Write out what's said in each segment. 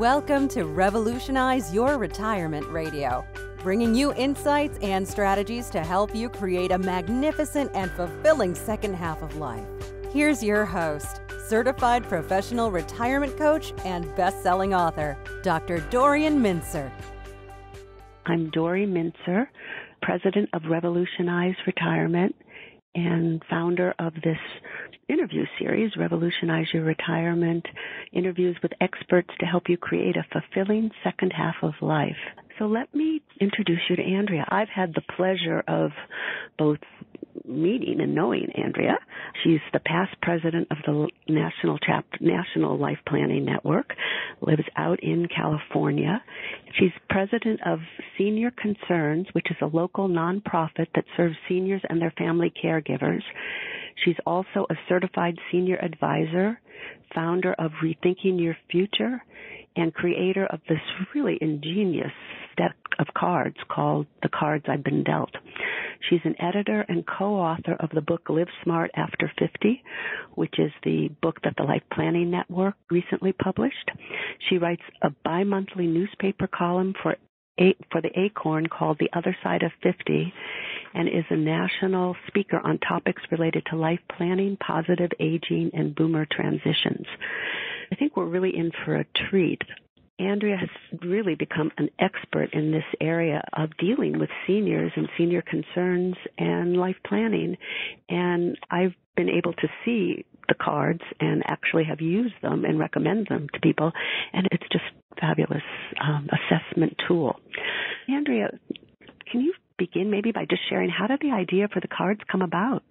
Welcome to Revolutionize Your Retirement Radio, bringing you insights and strategies to help you create a magnificent and fulfilling second half of life. Here's your host, certified professional retirement coach and best selling author, Dr. Dorian Mintzer. I'm Dori Mintzer, president of Revolutionize Retirement and founder of this interview series, Revolutionize Your Retirement, interviews with experts to help you create a fulfilling second half of life. So let me introduce you to Andrea. I've had the pleasure of both meeting and knowing Andrea. She's the past president of the National National Life Planning Network, lives out in California. She's president of Senior Concerns, which is a local nonprofit that serves seniors and their family caregivers. She's also a certified senior advisor, founder of Rethinking Your Future, and creator of this really ingenious deck of cards called The Cards I've Been Dealt. She's an editor and co-author of the book Live Smart After 50, which is the book that the Life Planning Network recently published. She writes a bi-monthly newspaper column for for the Acorn called The Other Side of 50 and is a national speaker on topics related to life planning, positive aging, and boomer transitions. I think we're really in for a treat. Andrea has really become an expert in this area of dealing with seniors and senior concerns and life planning. And I've been able to see the cards and actually have used them and recommend them to people. And it's just fabulous um, assessment tool. Andrea, can you begin maybe by just sharing how did the idea for the cards come about?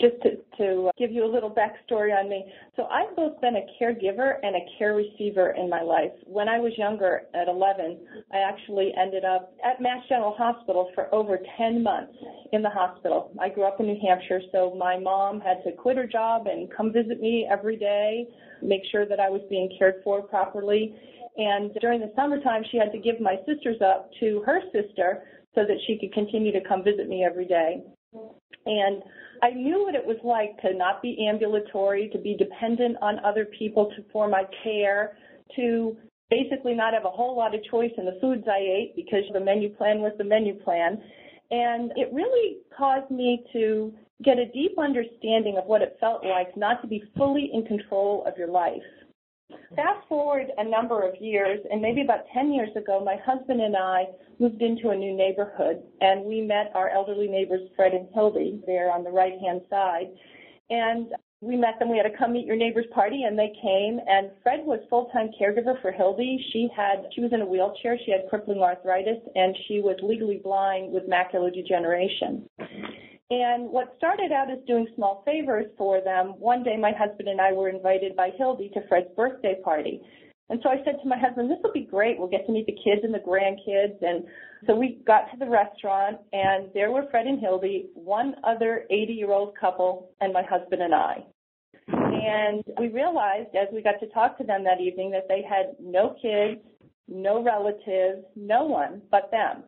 Just to, to uh, give you a little backstory on me. So I've both been a caregiver and a care receiver in my life. When I was younger, at 11, I actually ended up at Mass General Hospital for over 10 months in the hospital. I grew up in New Hampshire, so my mom had to quit her job and come visit me every day, make sure that I was being cared for properly. And during the summertime, she had to give my sisters up to her sister so that she could continue to come visit me every day. And I knew what it was like to not be ambulatory, to be dependent on other people to, for my care, to basically not have a whole lot of choice in the foods I ate because the menu plan was the menu plan. And it really caused me to get a deep understanding of what it felt like not to be fully in control of your life. Fast forward a number of years, and maybe about 10 years ago, my husband and I moved into a new neighborhood, and we met our elderly neighbors, Fred and Hildy, there on the right-hand side. And we met them. We had a come meet your neighbors party, and they came. And Fred was full-time caregiver for Hildy. She had she was in a wheelchair. She had crippling arthritis, and she was legally blind with macular degeneration. And what started out as doing small favors for them, one day my husband and I were invited by Hildy to Fred's birthday party. And so I said to my husband, this will be great. We'll get to meet the kids and the grandkids. And so we got to the restaurant and there were Fred and Hildy, one other 80 year old couple, and my husband and I. And we realized as we got to talk to them that evening that they had no kids, no relatives, no one but them.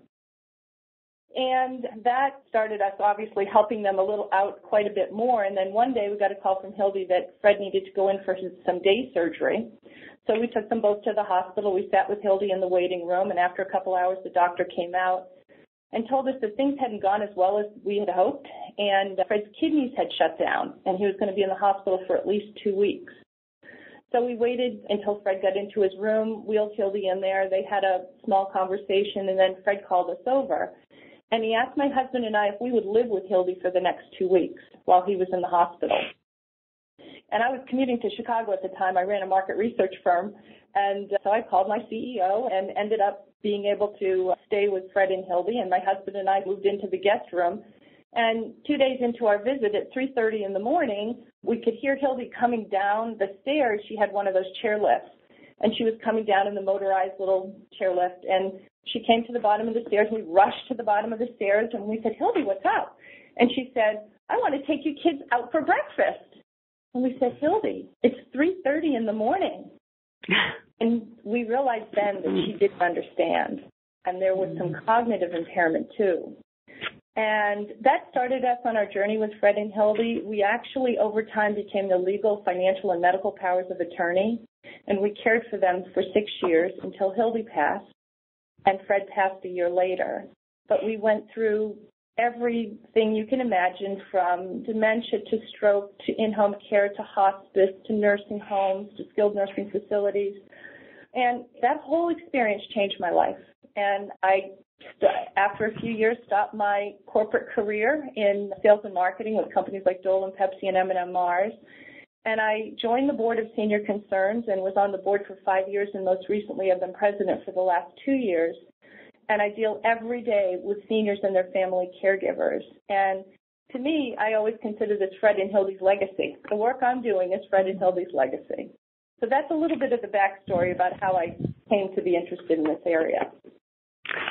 And that started us obviously helping them a little out quite a bit more. And then one day we got a call from Hildy that Fred needed to go in for some day surgery. So we took them both to the hospital. We sat with Hildy in the waiting room, and after a couple hours, the doctor came out and told us that things hadn't gone as well as we had hoped, and Fred's kidneys had shut down, and he was going to be in the hospital for at least two weeks. So we waited until Fred got into his room, wheeled Hildy in there. They had a small conversation, and then Fred called us over. And he asked my husband and I if we would live with Hildy for the next two weeks while he was in the hospital. And I was commuting to Chicago at the time. I ran a market research firm. And uh, so I called my CEO and ended up being able to stay with Fred and Hildy. And my husband and I moved into the guest room. And two days into our visit at 3.30 in the morning, we could hear Hildy coming down the stairs. She had one of those chair lifts. And she was coming down in the motorized little chairlift. And she came to the bottom of the stairs. We rushed to the bottom of the stairs. And we said, Hildy, what's up? And she said, I want to take you kids out for breakfast. And we said, Hildy, it's 3.30 in the morning. and we realized then that she didn't understand. And there was some cognitive impairment too. And that started us on our journey with Fred and Hildy. We actually, over time, became the legal, financial, and medical powers of attorney, and we cared for them for six years until Hildy passed, and Fred passed a year later. But we went through everything you can imagine from dementia to stroke to in-home care to hospice to nursing homes to skilled nursing facilities. And that whole experience changed my life. And I, after a few years, stopped my corporate career in sales and marketing with companies like Dole and Pepsi and M&M Mars. And I joined the board of Senior Concerns and was on the board for five years and most recently I've been president for the last two years and I deal every day with seniors and their family caregivers. And to me, I always consider this Fred and Hildy's legacy. The work I'm doing is Fred and Hildy's legacy. So that's a little bit of the backstory about how I came to be interested in this area.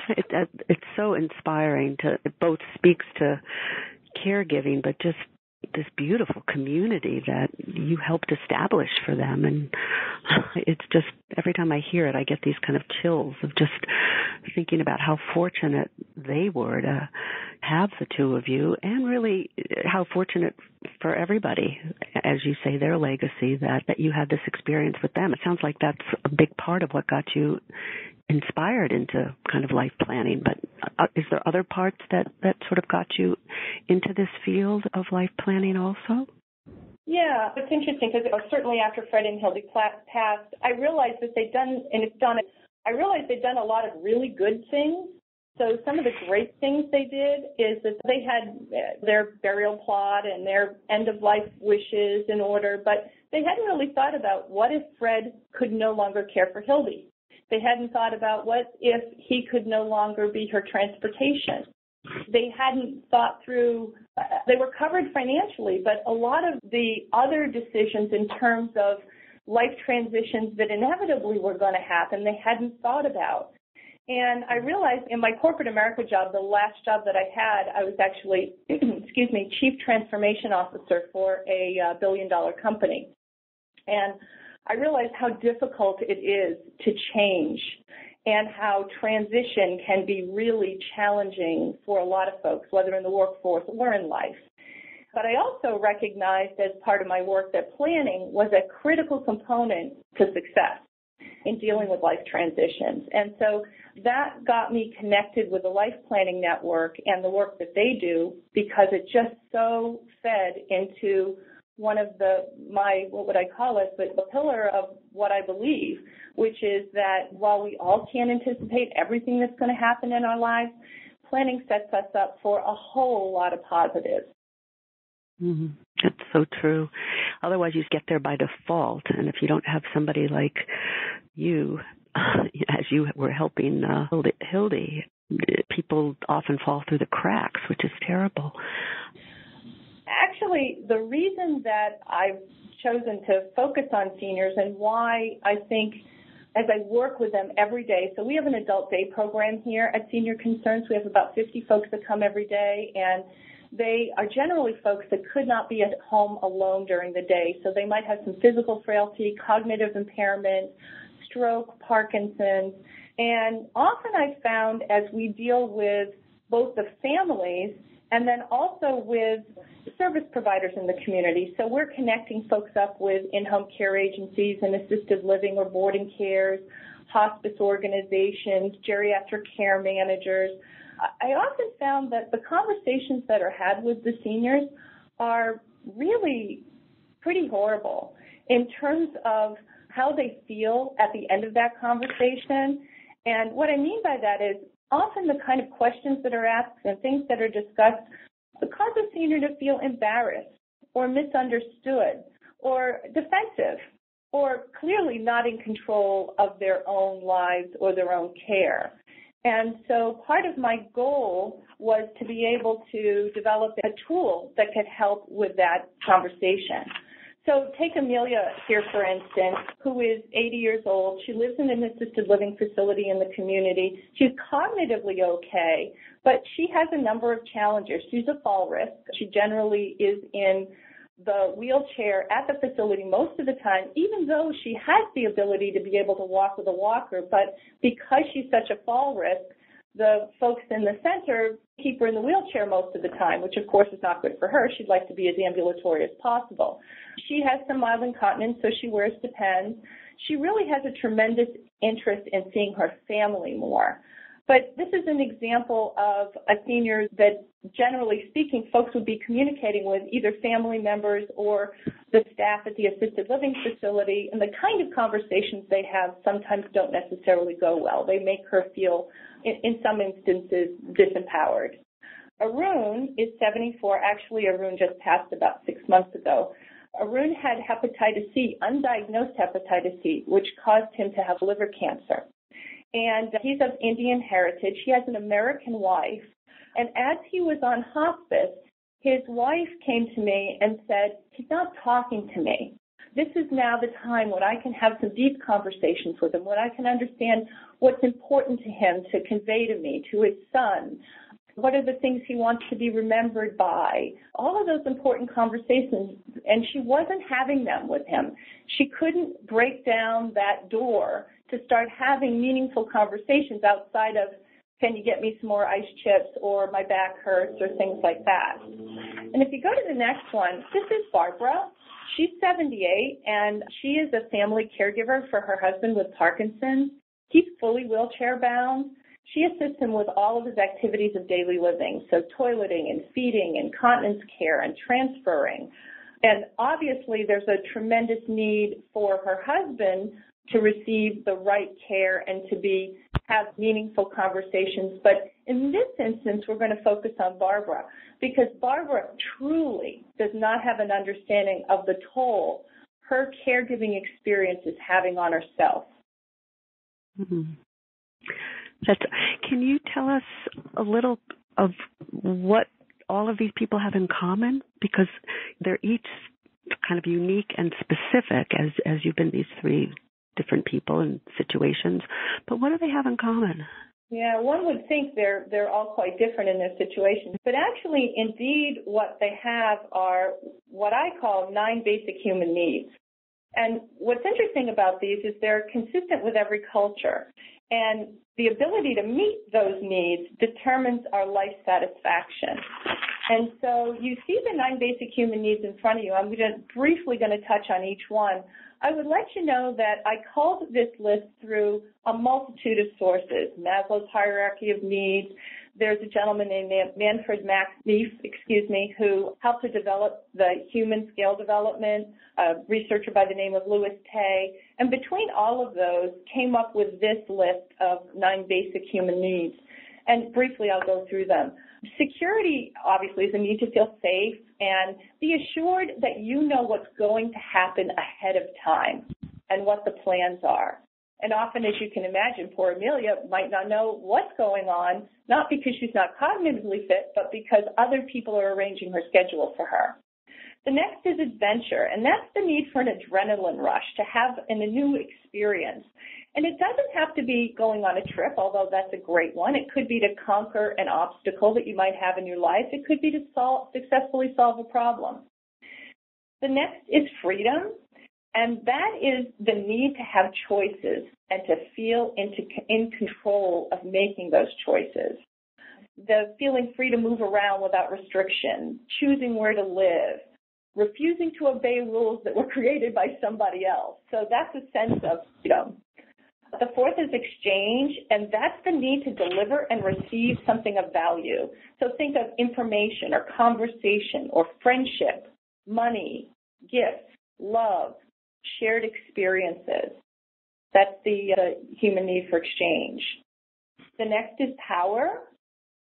It, it's so inspiring to it both speaks to caregiving, but just this beautiful community that you helped establish for them. And it's just every time I hear it I get these kind of chills of just thinking about how fortunate they were to have the two of you and really how fortunate for everybody as you say their legacy that that you had this experience with them. It sounds like that's a big part of what got you inspired into kind of life planning but uh, is there other parts that that sort of got you into this field of life planning also yeah, it's interesting because certainly after Fred and Hildy passed, I realized that they'd done, and it's done, I realized they'd done a lot of really good things. So some of the great things they did is that they had their burial plot and their end of life wishes in order, but they hadn't really thought about what if Fred could no longer care for Hildy. They hadn't thought about what if he could no longer be her transportation. They hadn't thought through, they were covered financially, but a lot of the other decisions in terms of life transitions that inevitably were going to happen, they hadn't thought about. And I realized in my corporate America job, the last job that I had, I was actually, excuse me, chief transformation officer for a uh, billion dollar company. And I realized how difficult it is to change and how transition can be really challenging for a lot of folks, whether in the workforce or in life. But I also recognized as part of my work that planning was a critical component to success in dealing with life transitions. And so that got me connected with the Life Planning Network and the work that they do because it just so fed into one of the my what would I call it, but the pillar of what I believe, which is that while we all can't anticipate everything that's going to happen in our lives, planning sets us up for a whole lot of positives. Mm-hmm. That's so true. Otherwise, you get there by default, and if you don't have somebody like you, as you were helping uh, Hildy, people often fall through the cracks, which is terrible actually, the reason that I've chosen to focus on seniors and why I think as I work with them every day, so we have an adult day program here at Senior Concerns. We have about 50 folks that come every day, and they are generally folks that could not be at home alone during the day. So they might have some physical frailty, cognitive impairment, stroke, Parkinson's. And often I've found as we deal with both the families and then also with service providers in the community. So we're connecting folks up with in-home care agencies and assisted living or boarding cares, hospice organizations, geriatric care managers. I often found that the conversations that are had with the seniors are really pretty horrible in terms of how they feel at the end of that conversation. And what I mean by that is often the kind of questions that are asked and things that are discussed cause a senior to feel embarrassed or misunderstood or defensive or clearly not in control of their own lives or their own care. And so part of my goal was to be able to develop a tool that could help with that conversation. So take Amelia here, for instance, who is 80 years old. She lives in an assisted living facility in the community. She's cognitively okay, but she has a number of challenges. She's a fall risk. She generally is in the wheelchair at the facility most of the time, even though she has the ability to be able to walk with a walker. But because she's such a fall risk, The folks in the center keep her in the wheelchair most of the time, which of course is not good for her. She'd like to be as ambulatory as possible. She has some mild incontinence, so she wears Depends. She really has a tremendous interest in seeing her family more. But this is an example of a senior that, generally speaking, folks would be communicating with either family members or the staff at the assisted living facility, and the kind of conversations they have sometimes don't necessarily go well. They make her feel, in, in some instances, disempowered. Arun is 74. Actually, Arun just passed about six months ago. Arun had hepatitis C, undiagnosed hepatitis C, which caused him to have liver cancer and he's of Indian heritage. He has an American wife. And as he was on hospice, his wife came to me and said, He's not talking to me. This is now the time when I can have some deep conversations with him, when I can understand what's important to him to convey to me, to his son. What are the things he wants to be remembered by? All of those important conversations, and she wasn't having them with him. She couldn't break down that door to start having meaningful conversations outside of can you get me some more ice chips or my back hurts or things like that. And if you go to the next one, this is Barbara. She's 78 and she is a family caregiver for her husband with Parkinson's. He's fully wheelchair bound. She assists him with all of his activities of daily living, so toileting and feeding and continence care and transferring. And obviously there's a tremendous need for her husband to receive the right care and to be have meaningful conversations. But in this instance, we're going to focus on Barbara because Barbara truly does not have an understanding of the toll her caregiving experience is having on herself. Mm-hmm. That's, can you tell us a little of what all of these people have in common? Because they're each kind of unique and specific as as you've been these three different people and situations. But what do they have in common? Yeah, one would think they're they're all quite different in their situations, but actually, indeed, what they have are what I call nine basic human needs. And what's interesting about these is they're consistent with every culture, and the ability to meet those needs determines our life satisfaction. And so you see the nine basic human needs in front of you. I'm going to briefly going to touch on each one. I would let you know that I called this list through a multitude of sources. Maslow's hierarchy of needs. There's a gentleman named Manfred Max Neef, excuse me, who helped to develop the human scale development, a researcher by the name of Louis Tay. And between all of those came up with this list of nine basic human needs. And briefly, I'll go through them. Security, obviously, is a need to feel safe and be assured that you know what's going to happen ahead of time and what the plans are. And often, as you can imagine, poor Amelia might not know what's going on, not because she's not cognitively fit, but because other people are arranging her schedule for her. The next is adventure, and that's the need for an adrenaline rush to have a new experience. And it doesn't have to be going on a trip, although that's a great one. It could be to conquer an obstacle that you might have in your life. It could be to solve, successfully solve a problem. The next is freedom, and that is the need to have choices and to feel into, in control of making those choices. The feeling free to move around without restriction, choosing where to live, refusing to obey rules that were created by somebody else. So that's a sense of freedom. The fourth is exchange, and that's the need to deliver and receive something of value. So think of information or conversation or friendship, money, gifts, love, shared experiences. That's the uh, human need for exchange. The next is power,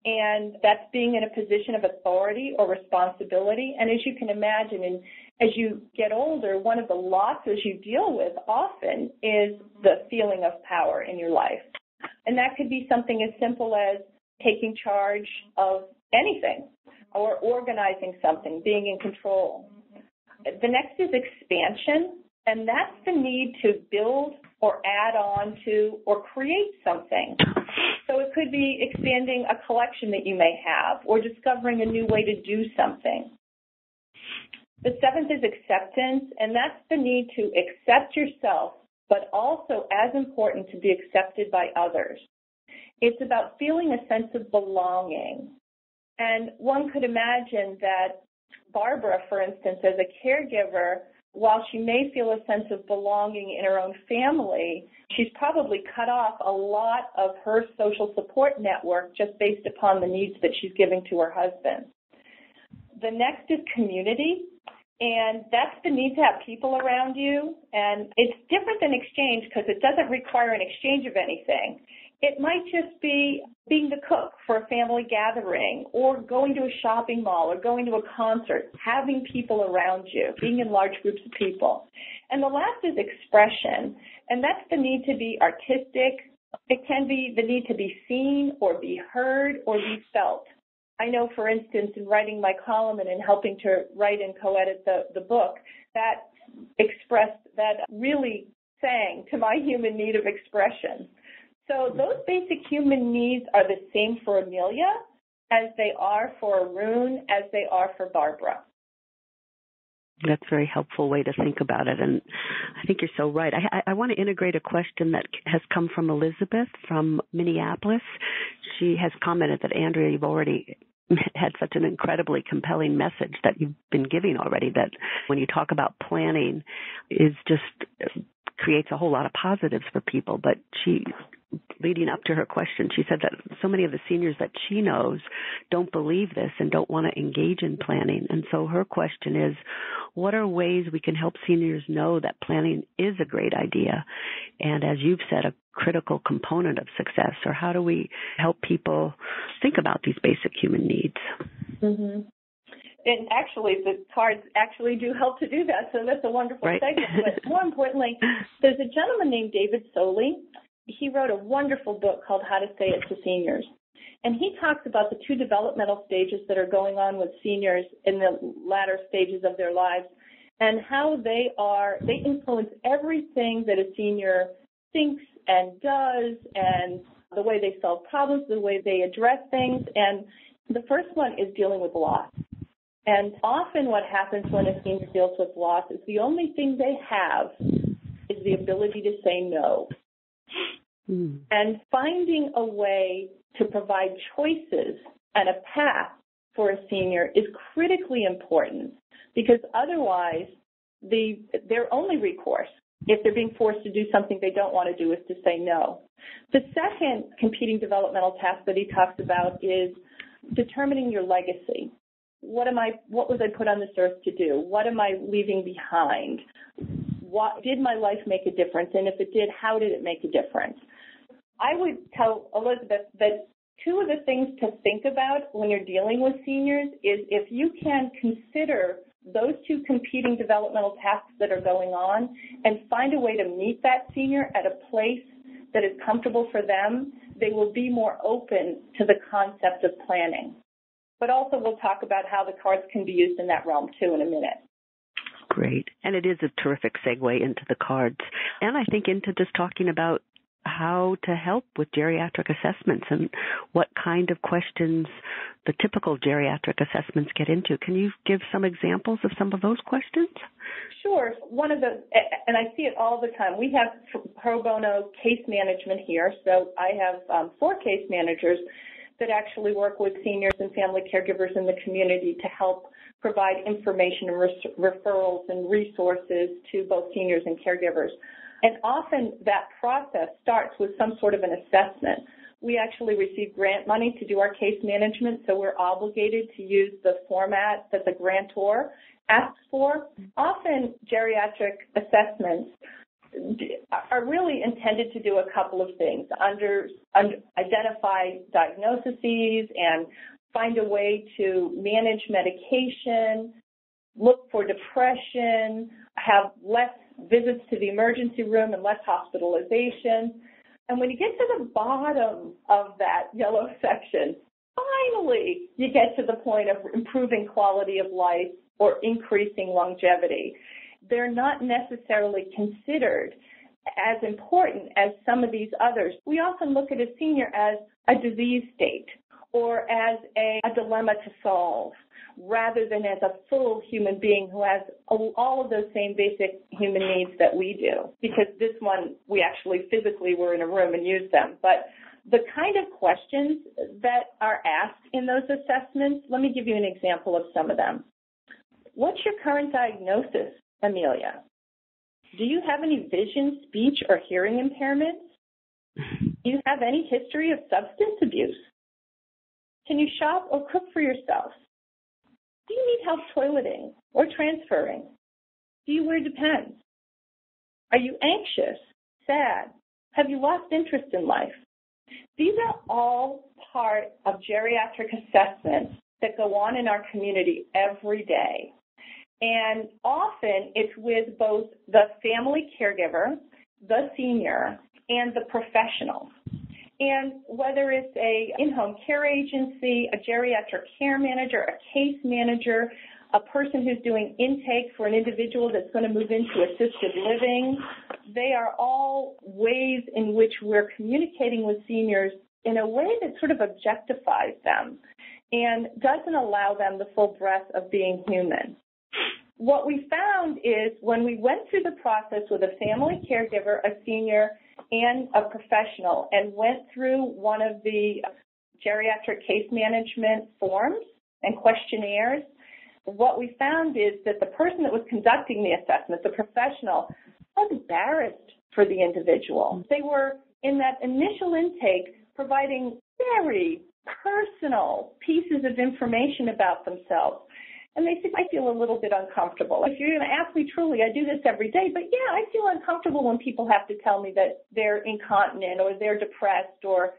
and that's being in a position of authority or responsibility. And as you can imagine, in as you get older, one of the losses you deal with often is the feeling of power in your life. And that could be something as simple as taking charge of anything or organizing something, being in control. The next is expansion, and that's the need to build or add on to or create something. So it could be expanding a collection that you may have or discovering a new way to do something. The seventh is acceptance, and that's the need to accept yourself, but also as important to be accepted by others. It's about feeling a sense of belonging. And one could imagine that Barbara, for instance, as a caregiver, while she may feel a sense of belonging in her own family, she's probably cut off a lot of her social support network just based upon the needs that she's giving to her husband. The next is community. And that's the need to have people around you. And it's different than exchange because it doesn't require an exchange of anything. It might just be being the cook for a family gathering or going to a shopping mall or going to a concert, having people around you, being in large groups of people. And the last is expression. And that's the need to be artistic. It can be the need to be seen or be heard or be felt. I know, for instance, in writing my column and in helping to write and co-edit the, the book, that expressed, that really sang to my human need of expression. So those basic human needs are the same for Amelia as they are for Arun, as they are for Barbara. That's a very helpful way to think about it. And I think you're so right. I, I, want to integrate a question that has come from Elizabeth from Minneapolis. She has commented that, Andrea, you've already had such an incredibly compelling message that you've been giving already that when you talk about planning is just creates a whole lot of positives for people. But she leading up to her question, she said that so many of the seniors that she knows don't believe this and don't want to engage in planning. And so her question is, what are ways we can help seniors know that planning is a great idea? And as you've said, a critical component of success, or how do we help people think about these basic human needs? Mm-hmm and actually the cards actually do help to do that so that's a wonderful right. segment but more importantly there's a gentleman named david Solie he wrote a wonderful book called How to Say It to Seniors. And he talks about the two developmental stages that are going on with seniors in the latter stages of their lives and how they are, they influence everything that a senior thinks and does and the way they solve problems, the way they address things. And the first one is dealing with loss. And often what happens when a senior deals with loss is the only thing they have is the ability to say no. Mm. And finding a way to provide choices and a path for a senior is critically important because otherwise the their only recourse if they're being forced to do something they don't want to do is to say no. The second competing developmental task that he talks about is determining your legacy. What am I what was I put on this earth to do? What am I leaving behind? What did my life make a difference? And if it did, how did it make a difference? I would tell Elizabeth that two of the things to think about when you're dealing with seniors is if you can consider those two competing developmental tasks that are going on and find a way to meet that senior at a place that is comfortable for them, they will be more open to the concept of planning. But also we'll talk about how the cards can be used in that realm too in a minute. Great. And it is a terrific segue into the cards. And I think into just talking about how to help with geriatric assessments and what kind of questions the typical geriatric assessments get into. Can you give some examples of some of those questions? Sure. One of the, and I see it all the time. We have pro bono case management here. So I have um, four case managers that actually work with seniors and family caregivers in the community to help provide information and referrals and resources to both seniors and caregivers. And often that process starts with some sort of an assessment. We actually receive grant money to do our case management, so we're obligated to use the format that the grantor asks for. Often geriatric assessments are really intended to do a couple of things. Under, under identify diagnoses and find a way to manage medication, look for depression, have less visits to the emergency room and less hospitalization. And when you get to the bottom of that yellow section, finally you get to the point of improving quality of life or increasing longevity. They're not necessarily considered as important as some of these others. We often look at a senior as a disease state or as a, a dilemma to solve rather than as a full human being who has all of those same basic human needs that we do. Because this one, we actually physically were in a room and used them. But The kind of questions that are asked in those assessments, let me give you an example of some of them. What's your current diagnosis, Amelia? Do you have any vision, speech, or hearing impairments? Do you have any history of substance abuse? Can you shop or cook for yourself? Do you need help toileting or transferring? Do you wear Depends? Are you anxious, sad? Have you lost interest in life? These are all part of geriatric assessments that go on in our community every day. And often it's with both the family caregiver, the senior, and the professional. And whether it's a in-home care agency, a geriatric care manager, a case manager, a person who's doing intake for an individual that's going to move into assisted living, they are all ways in which we're communicating with seniors in a way that sort of objectifies them and doesn't allow them the full breadth of being human. What we found is when we went through the process with a family caregiver, a senior, and a professional and went through one of the geriatric case management forms and questionnaires, what we found is that the person that was conducting the assessment, the professional, was embarrassed for the individual. They were in that initial intake providing very personal pieces of information about themselves. And they said, I feel a little bit uncomfortable. If you're going to ask me truly, I do this every day, but yeah, I feel uncomfortable when people have to tell me that they're incontinent or they're depressed or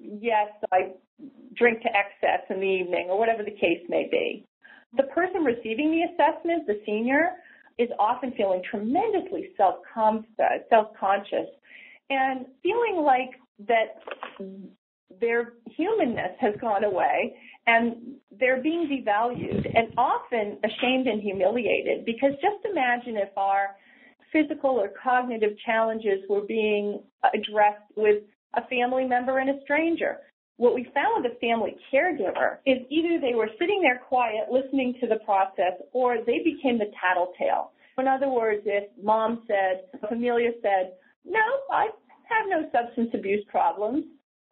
yes, I drink to excess in the evening or whatever the case may be. The person receiving the assessment, the senior, is often feeling tremendously con uh, self-conscious and feeling like that their humanness has gone away and they're being devalued and often ashamed and humiliated because just imagine if our physical or cognitive challenges were being addressed with a family member and a stranger. What we found with a family caregiver is either they were sitting there quiet listening to the process or they became the tattletale. In other words, if mom said, Amelia said, no, I have no substance abuse problems,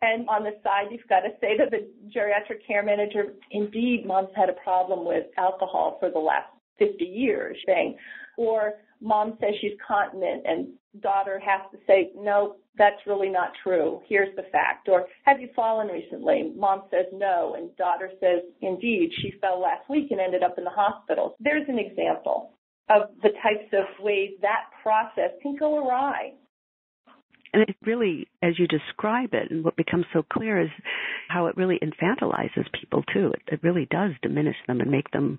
and on the side, you've got to say to the geriatric care manager, indeed, mom's had a problem with alcohol for the last 50 years, saying, or mom says she's continent and daughter has to say, no, that's really not true. Here's the fact. Or have you fallen recently? Mom says no, and daughter says, indeed, she fell last week and ended up in the hospital. There's an example of the types of ways that process can go awry. And it really, as you describe it, and what becomes so clear is how it really infantilizes people too. It, it really does diminish them and make them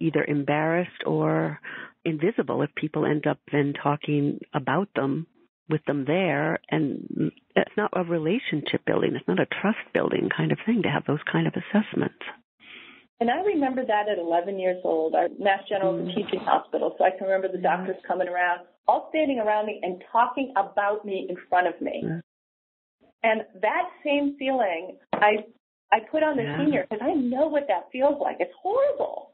either embarrassed or invisible if people end up then talking about them with them there and it's not a relationship building it's not a trust building kind of thing to have those kind of assessments and I remember that at 11 years old. Our Mass General was a mm. teaching hospital, so I can remember the doctors coming around, all standing around me and talking about me in front of me. And that same feeling, I I put on the yeah. senior because I know what that feels like. It's horrible.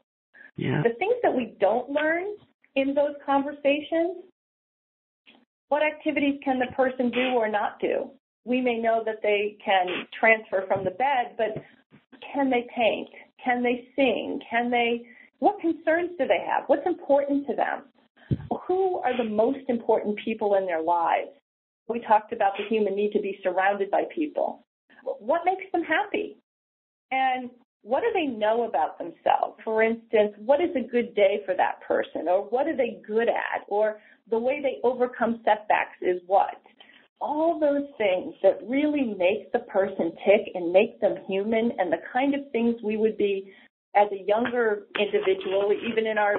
Yeah. The things that we don't learn in those conversations, what activities can the person do or not do? We may know that they can transfer from the bed, but can they paint? Can they sing? Can they, what concerns do they have? What's important to them? Who are the most important people in their lives? We talked about the human need to be surrounded by people. What makes them happy? And what do they know about themselves? For instance, what is a good day for that person? Or what are they good at? Or the way they overcome setbacks is what? all those things that really make the person tick and make them human and the kind of things we would be as a younger individual, even in our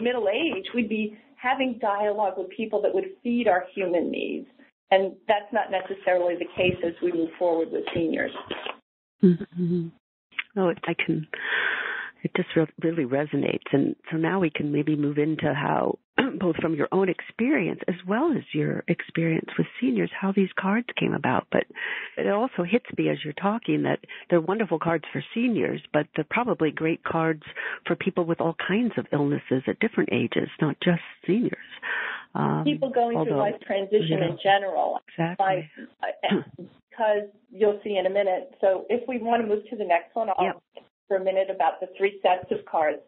middle age, we'd be having dialogue with people that would feed our human needs. And that's not necessarily the case as we move forward with seniors. Mm-hmm. Oh, I can it just re- really resonates. And so now we can maybe move into how, both from your own experience as well as your experience with seniors, how these cards came about. But it also hits me as you're talking that they're wonderful cards for seniors, but they're probably great cards for people with all kinds of illnesses at different ages, not just seniors. Um, people going although, through life transition in general. Exactly. Like, because you'll see in a minute. So if we want to move to the next one, I'll yep. For a minute about the three sets of cards.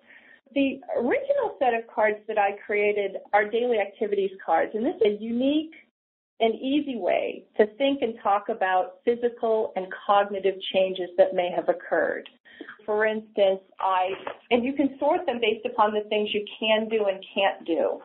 The original set of cards that I created are daily activities cards, and this is a unique and easy way to think and talk about physical and cognitive changes that may have occurred. For instance, I, and you can sort them based upon the things you can do and can't do.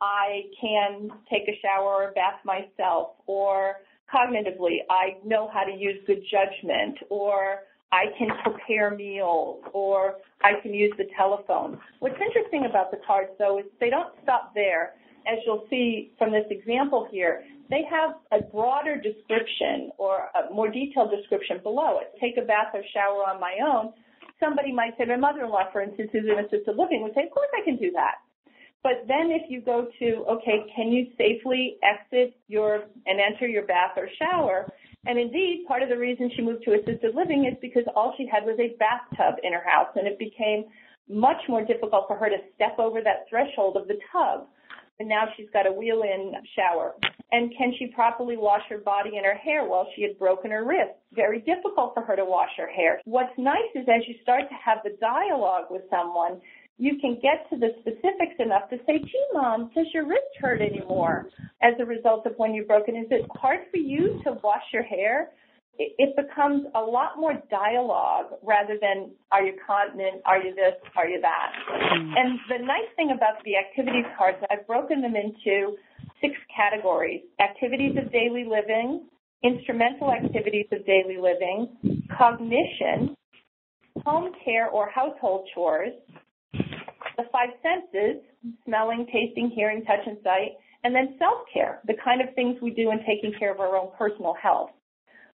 I can take a shower or bath myself, or cognitively, I know how to use good judgment, or I can prepare meals, or I can use the telephone. What's interesting about the cards, though, is they don't stop there. As you'll see from this example here, they have a broader description or a more detailed description below it. Take a bath or shower on my own. Somebody might say, my mother-in-law, for instance, who's in assisted living, would say, of course I can do that. But then if you go to, okay, can you safely exit your and enter your bath or shower? And indeed, part of the reason she moved to assisted living is because all she had was a bathtub in her house, and it became much more difficult for her to step over that threshold of the tub. And now she's got a wheel-in shower. And can she properly wash her body and her hair? Well, she had broken her wrist. Very difficult for her to wash her hair. What's nice is as you start to have the dialogue with someone, you can get to the specifics enough to say, gee, mom, does your wrist hurt anymore as a result of when you've broken? Is it hard for you to wash your hair? It becomes a lot more dialogue rather than are you continent, are you this, are you that. Mm. And the nice thing about the activities cards, I've broken them into six categories. Activities of daily living, instrumental activities of daily living, cognition, home care or household chores, the five senses, smelling, tasting, hearing, touch, and sight, and then self-care, the kind of things we do in taking care of our own personal health.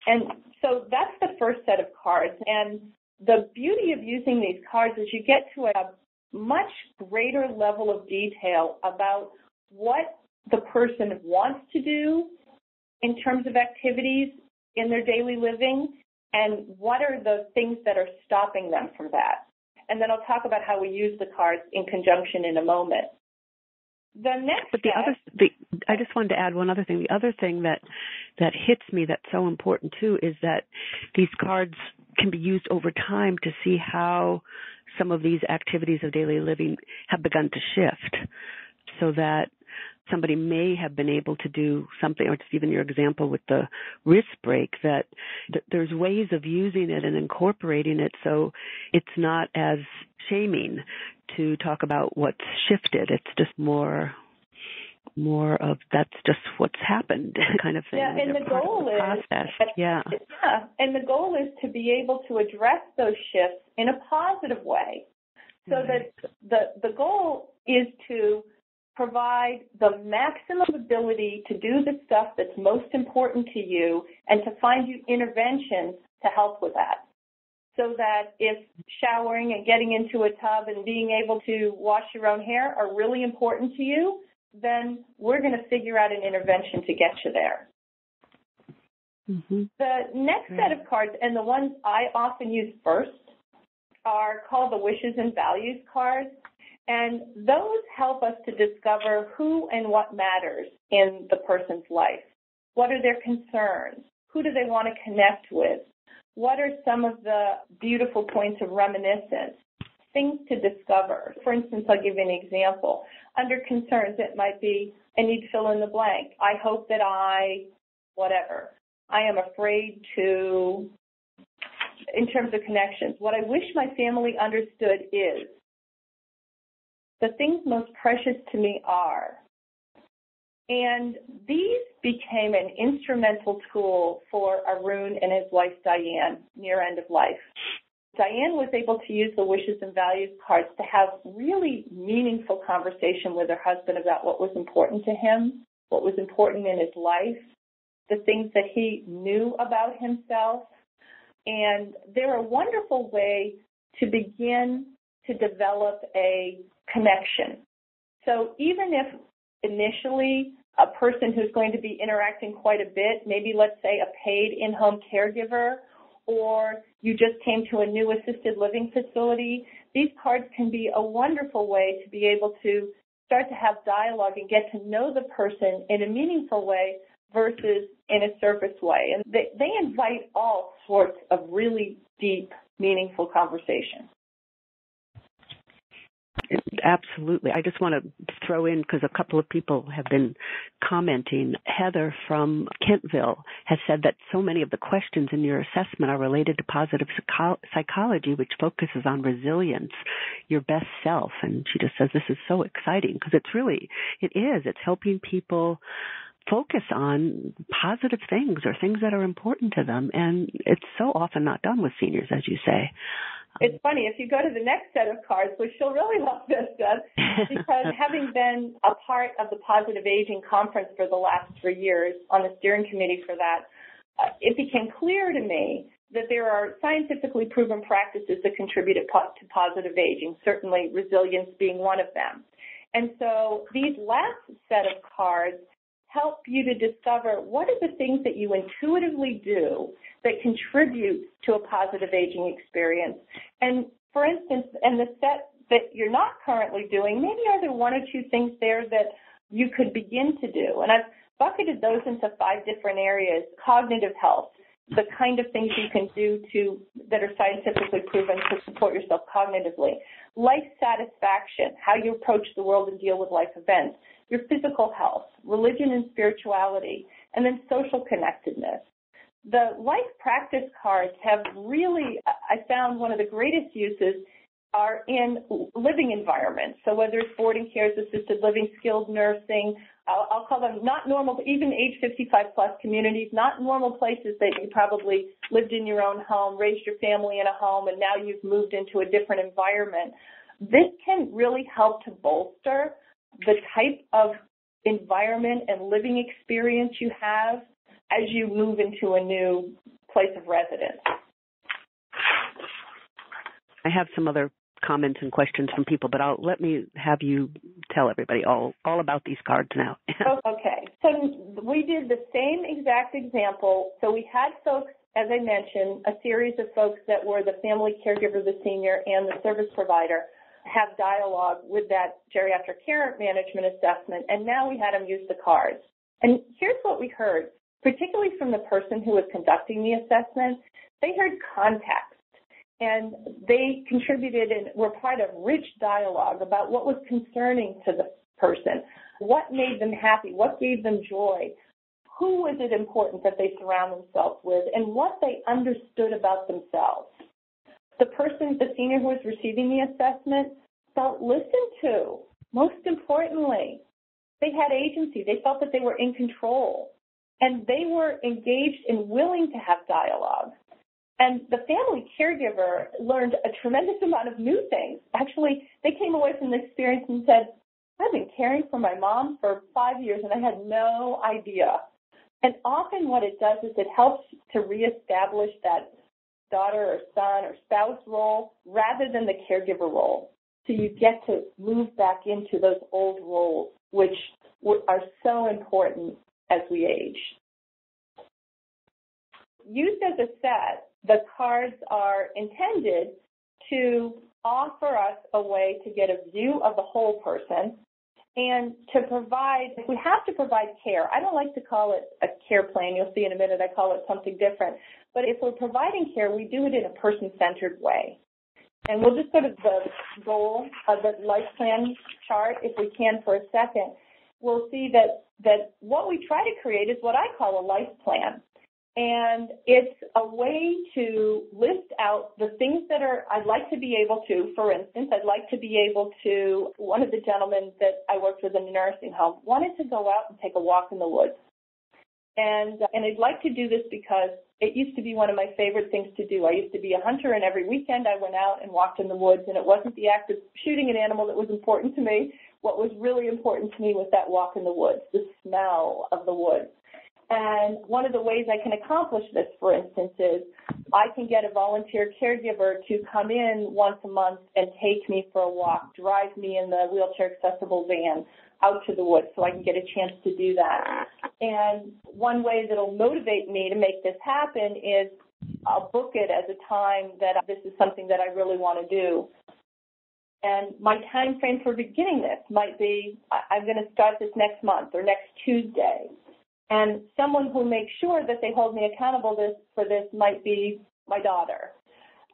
And so that's the first set of cards. And the beauty of using these cards is you get to a much greater level of detail about what the person wants to do in terms of activities in their daily living and what are the things that are stopping them from that and then I'll talk about how we use the cards in conjunction in a moment. The next but the step, other the I just wanted to add one other thing. The other thing that that hits me that's so important too is that these cards can be used over time to see how some of these activities of daily living have begun to shift so that somebody may have been able to do something, or just even your example with the wrist break, that, that there's ways of using it and incorporating it so it's not as shaming to talk about what's shifted. It's just more more of that's just what's happened kind of thing. Yeah, and the goal the is process. Yeah. Yeah. And the goal is to be able to address those shifts in a positive way. So mm-hmm. that the the goal is to provide the maximum ability to do the stuff that's most important to you and to find you interventions to help with that. So that if showering and getting into a tub and being able to wash your own hair are really important to you, then we're going to figure out an intervention to get you there. Mm-hmm. The next set of cards, and the ones I often use first, are called the wishes and values cards. And those help us to discover who and what matters in the person's life. What are their concerns? Who do they want to connect with? What are some of the beautiful points of reminiscence? Things to discover. For instance, I'll give you an example. Under concerns, it might be, I need to fill in the blank. I hope that I, whatever. I am afraid to, in terms of connections, what I wish my family understood is, the things most precious to me are. And these became an instrumental tool for Arun and his wife Diane near end of life. Diane was able to use the wishes and values cards to have really meaningful conversation with her husband about what was important to him, what was important in his life, the things that he knew about himself. And they're a wonderful way to begin to develop a connection. So even if initially a person who's going to be interacting quite a bit, maybe let's say a paid in-home caregiver, or you just came to a new assisted living facility, these cards can be a wonderful way to be able to start to have dialogue and get to know the person in a meaningful way versus in a surface way. And they, they invite all sorts of really deep, meaningful conversation. Absolutely. I just want to throw in because a couple of people have been commenting. Heather from Kentville has said that so many of the questions in your assessment are related to positive psychology, which focuses on resilience, your best self. And she just says this is so exciting because it's really, it is. It's helping people focus on positive things or things that are important to them. And it's so often not done with seniors, as you say. It's funny, if you go to the next set of cards, which she'll really love this, Deb, because having been a part of the Positive Aging Conference for the last three years on the steering committee for that, uh, it became clear to me that there are scientifically proven practices that contribute to positive aging, certainly resilience being one of them. And so these last set of cards help you to discover what are the things that you intuitively do that contribute to a positive aging experience. And for instance, in the set that you're not currently doing, maybe are there one or two things there that you could begin to do? And I've bucketed those into five different areas. Cognitive health, the kind of things you can do to that are scientifically proven to support yourself cognitively. Life satisfaction, how you approach the world and deal with life events your physical health, religion and spirituality, and then social connectedness. The life practice cards have really, I found one of the greatest uses are in living environments. So whether it's boarding cares, assisted living, skilled nursing, I'll, I'll call them not normal, even age 55 plus communities, not normal places that you probably lived in your own home, raised your family in a home, and now you've moved into a different environment. This can really help to bolster the type of environment and living experience you have as you move into a new place of residence. I have some other comments and questions from people, but I'll let me have you tell everybody all all about these cards now. oh, okay. So we did the same exact example. So we had folks, as I mentioned, a series of folks that were the family caregiver, the senior, and the service provider have dialogue with that geriatric care management assessment, and now we had them use the cards. And here's what we heard, particularly from the person who was conducting the assessment. They heard context, and they contributed and were part of rich dialogue about what was concerning to the person, what made them happy, what gave them joy, who was it important that they surround themselves with, and what they understood about themselves the person, the senior who was receiving the assessment felt listened to. Most importantly, they had agency. They felt that they were in control and they were engaged and willing to have dialogue. And the family caregiver learned a tremendous amount of new things. Actually, they came away from the experience and said, I've been caring for my mom for five years and I had no idea. And often what it does is it helps to reestablish that daughter or son or spouse role rather than the caregiver role. So you get to move back into those old roles, which are so important as we age. Used as a set, the cards are intended to offer us a way to get a view of the whole person and to provide, if we have to provide care, I don't like to call it a care plan. You'll see in a minute I call it something different. But if we're providing care, we do it in a person-centered way. And we'll just go to the goal of the life plan chart, if we can, for a second. We'll see that, that what we try to create is what I call a life plan. And it's a way to list out the things that are, I'd like to be able to, for instance, I'd like to be able to, one of the gentlemen that I worked with in a nursing home wanted to go out and take a walk in the woods. And, uh, and I'd like to do this because it used to be one of my favorite things to do. I used to be a hunter and every weekend I went out and walked in the woods and it wasn't the act of shooting an animal that was important to me. What was really important to me was that walk in the woods, the smell of the woods. And one of the ways I can accomplish this, for instance, is I can get a volunteer caregiver to come in once a month and take me for a walk, drive me in the wheelchair accessible van out to the woods so I can get a chance to do that. And one way that'll motivate me to make this happen is I'll book it as a time that this is something that I really want to do. And my time frame for beginning this might be I'm going to start this next month or next Tuesday And someone who makes sure that they hold me accountable this, for this might be my daughter.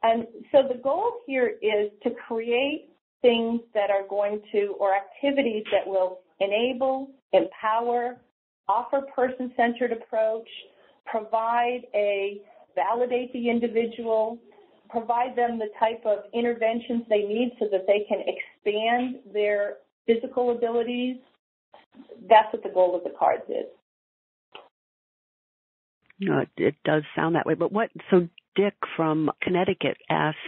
And so the goal here is to create things that are going to, or activities that will enable, empower, offer person-centered approach, provide a, validate the individual, provide them the type of interventions they need so that they can expand their physical abilities. That's what the goal of the cards is. No, it, it does sound that way. But what, so Dick from Connecticut asks,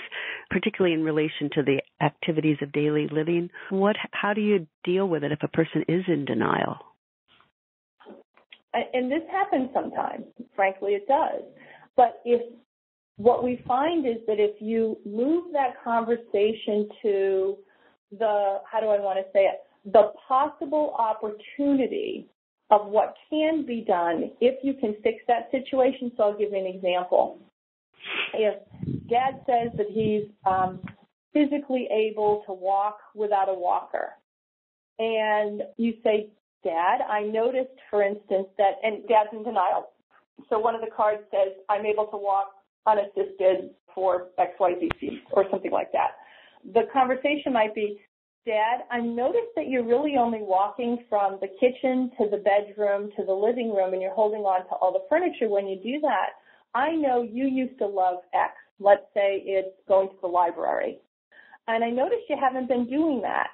particularly in relation to the activities of daily living, what, how do you deal with it if a person is in denial? And this happens sometimes. Frankly, it does. But if what we find is that if you move that conversation to the, how do I want to say it, the possible opportunity of what can be done if you can fix that situation. So I'll give you an example. If dad says that he's um, physically able to walk without a walker, and you say, Dad, I noticed, for instance, that, and dad's in denial. So one of the cards says, I'm able to walk unassisted for XYZ or something like that. The conversation might be, Dad, I noticed that you're really only walking from the kitchen to the bedroom to the living room and you're holding on to all the furniture when you do that. I know you used to love X. Let's say it's going to the library. And I noticed you haven't been doing that.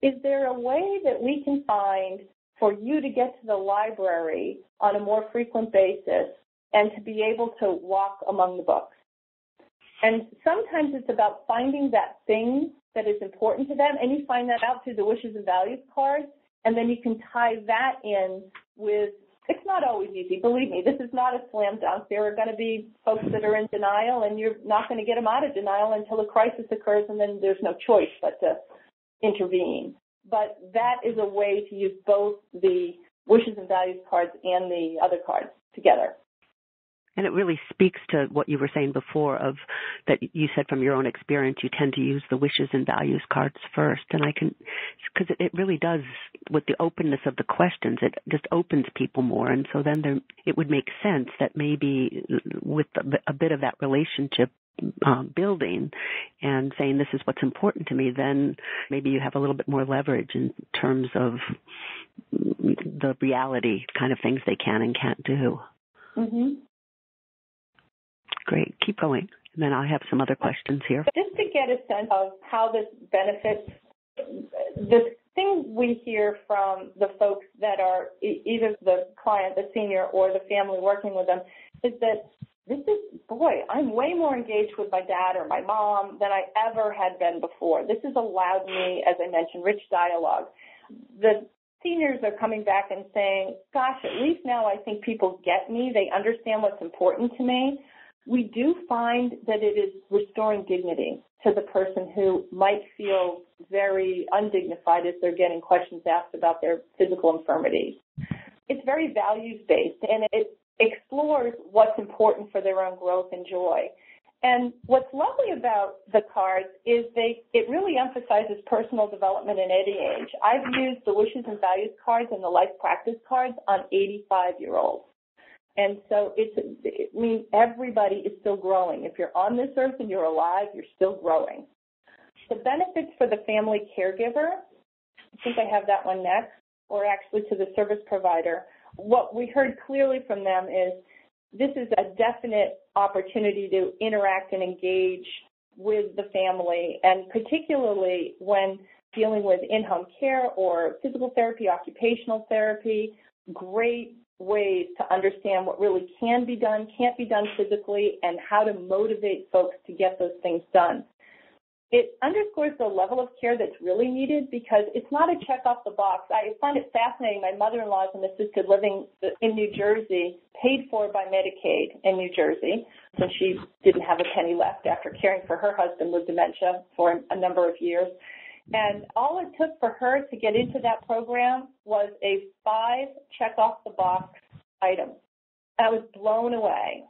Is there a way that we can find for you to get to the library on a more frequent basis and to be able to walk among the books? And sometimes it's about finding that thing that is important to them, and you find that out through the wishes and values cards, and then you can tie that in with it's not always easy. Believe me, this is not a slam dunk. There are going to be folks that are in denial, and you're not going to get them out of denial until a crisis occurs, and then there's no choice but to intervene. But that is a way to use both the wishes and values cards and the other cards together. And it really speaks to what you were saying before of that you said from your own experience, you tend to use the wishes and values cards first. And I can, because it, really does, with the openness of the questions, it just opens people more. And so then there, it would make sense that maybe with a, a bit of that relationship um, building and saying this is what's important to me, then maybe you have a little bit more leverage in terms of the reality kind of things they can and can't do. Mm-hmm. Great. Keep going. And then I have some other questions here. Just to get a sense of how this benefits, the thing we hear from the folks that are either the client, the senior, or the family working with them is that this is, boy, I'm way more engaged with my dad or my mom than I ever had been before. This has allowed me, as I mentioned, rich dialogue. The seniors are coming back and saying, gosh, at least now I think people get me. They understand what's important to me we do find that it is restoring dignity to the person who might feel very undignified as they're getting questions asked about their physical infirmities. It's very values based and it explores what's important for their own growth and joy. And what's lovely about the cards is they it really emphasizes personal development in any age. I've used the wishes and values cards and the life practice cards on 85 year olds. And so it's, it means everybody is still growing. If you're on this earth and you're alive, you're still growing. The benefits for the family caregiver, I think I have that one next, or actually to the service provider. What we heard clearly from them is this is a definite opportunity to interact and engage with the family, and particularly when dealing with in-home care or physical therapy, occupational therapy, great ways to understand what really can be done, can't be done physically, and how to motivate folks to get those things done. It underscores the level of care that's really needed because it's not a check off the box. I find it fascinating. My mother-in-law is in assisted living in New Jersey, paid for by Medicaid in New Jersey, since she didn't have a penny left after caring for her husband with dementia for a number of years. And all it took for her to get into that program was a five check off the box item. I was blown away.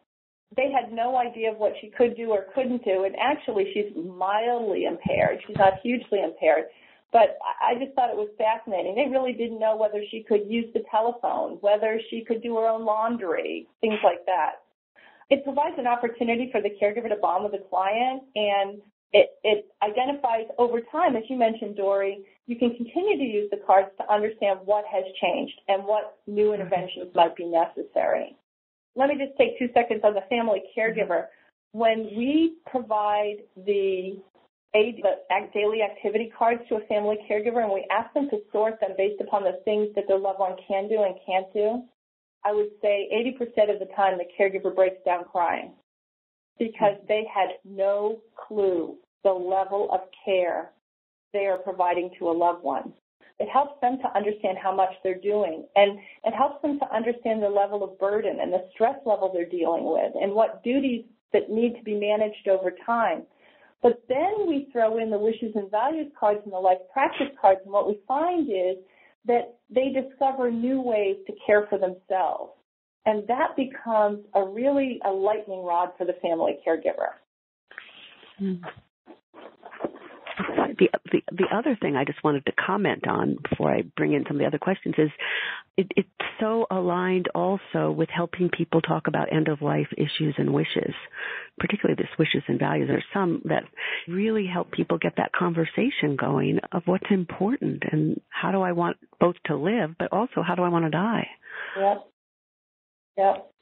They had no idea of what she could do or couldn't do. And actually, she's mildly impaired. She's not hugely impaired. But I just thought it was fascinating. They really didn't know whether she could use the telephone, whether she could do her own laundry, things like that. It provides an opportunity for the caregiver to bond with the client and it, it identifies over time, as you mentioned, Dory, you can continue to use the cards to understand what has changed and what new mm-hmm. interventions might be necessary. Let me just take two seconds on the family caregiver. When we provide the the daily activity cards to a family caregiver and we ask them to sort them based upon the things that their loved one can do and can't do, I would say 80% of the time the caregiver breaks down crying because they had no clue the level of care they are providing to a loved one. It helps them to understand how much they're doing and it helps them to understand the level of burden and the stress level they're dealing with and what duties that need to be managed over time. But then we throw in the wishes and values cards and the life practice cards and what we find is that they discover new ways to care for themselves. And that becomes a really a lightning rod for the family caregiver. Mm the, the the other thing I just wanted to comment on before I bring in some of the other questions is it, it's so aligned also with helping people talk about end of life issues and wishes, particularly this wishes and values. There's some that really help people get that conversation going of what's important and how do I want both to live, but also how do I want to die. Yep. Yep.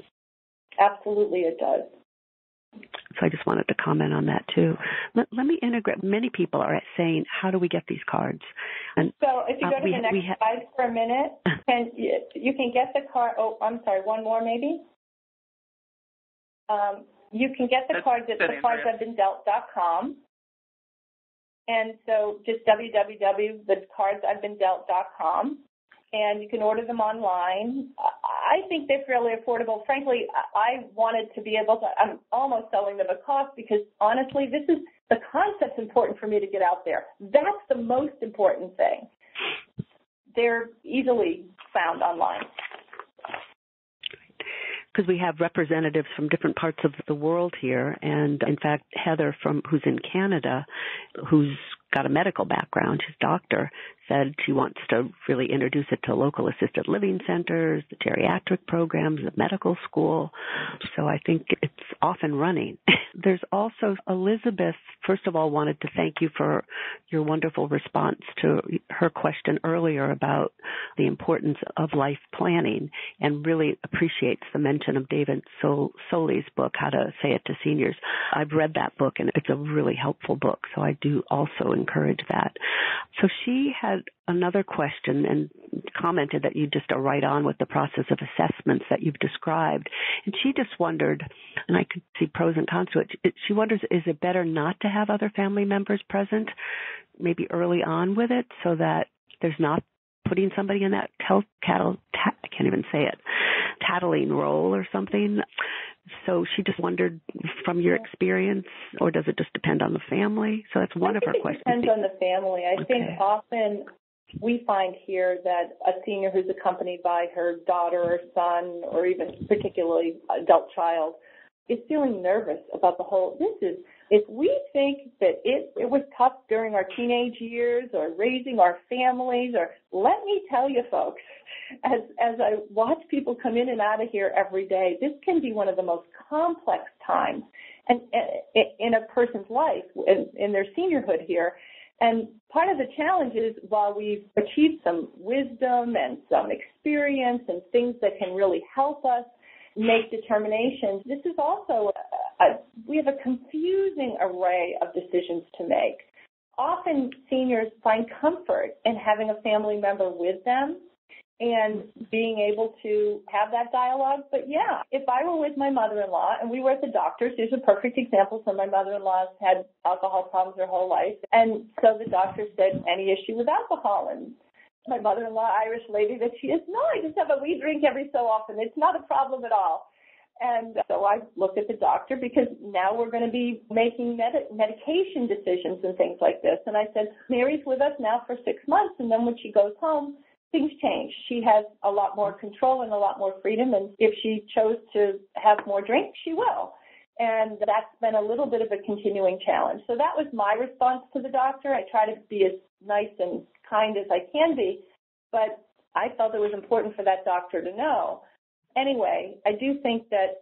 Absolutely, it does. So I just wanted to comment on that too. Let, let me integrate. Many people are saying, "How do we get these cards?" And so if you uh, go to the next ha- slide for a minute, can you, you can get the card. Oh, I'm sorry. One more, maybe. Um, you can get the That's cards at thecardsI'veBeenDealt.com. And so just www.thecardsI'veBeenDealt.com and you can order them online. I think they're fairly affordable. Frankly, I wanted to be able to, I'm almost selling them a cost because honestly, this is, the concept's important for me to get out there. That's the most important thing. They're easily found online because we have representatives from different parts of the world here and in fact Heather from who's in Canada who's got a medical background, his doctor, said she wants to really introduce it to local assisted living centers, the geriatric programs, the medical school. So I think it's off and running. There's also Elizabeth, first of all, wanted to thank you for your wonderful response to her question earlier about the importance of life planning and really appreciates the mention of David Sol- book, How to Say It to Seniors. I've read that book and it's a really helpful book, so I do also encourage that. So she had another question and commented that you just are right on with the process of assessments that you've described. And she just wondered, and I could see pros and cons to it, she wonders, is it better not to have other family members present, maybe early on with it, so that there's not putting somebody in that tel- cattle, ta- I can't even say it, tattling role or something. So she just wondered from your experience, or does it just depend on the family? So that's one of her questions. It depends on the family. I okay. think often we find here that a senior who's accompanied by her daughter or son, or even particularly adult child, is feeling nervous about the whole. This is if we think that it, it was tough during our teenage years or raising our families, or let me tell you, folks, as as I watch people come in and out of here every day, this can be one of the most complex times and, in a person's life in their seniorhood here. And part of the challenge is while we've achieved some wisdom and some experience and things that can really help us make determinations, this is also a, we have a confusing array of decisions to make. Often seniors find comfort in having a family member with them and being able to have that dialogue. But yeah, if I were with my mother-in-law and we were at the doctor's, here's a perfect example. So my mother-in-law's had alcohol problems her whole life. And so the doctor said, any issue with alcohol? And my mother-in-law, Irish lady that she is, no, I just have a wee drink every so often. It's not a problem at all. And so I looked at the doctor because now we're going to be making med- medication decisions and things like this. And I said, Mary's with us now for six months. And then when she goes home, things change. She has a lot more control and a lot more freedom, and if she chose to have more drink, she will. And that's been a little bit of a continuing challenge. So that was my response to the doctor. I try to be as nice and kind as I can be, but I felt it was important for that doctor to know. Anyway, I do think that,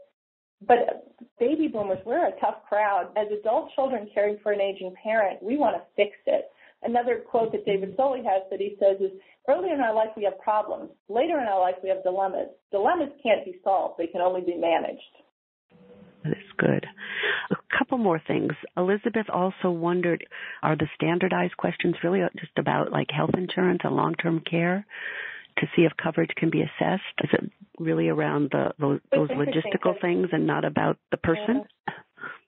but baby boomers, we're a tough crowd. As adult children caring for an aging parent, we want to fix it. Another quote that David Solie has that he says is, early in our life we have problems. Later in our life we have dilemmas. Dilemmas can't be solved. They can only be managed. That's good. A couple more things. Elizabeth also wondered, are the standardized questions really just about like health insurance and long-term care to see if coverage can be assessed? Is it really around the those, those logistical things and not about the person? Yeah.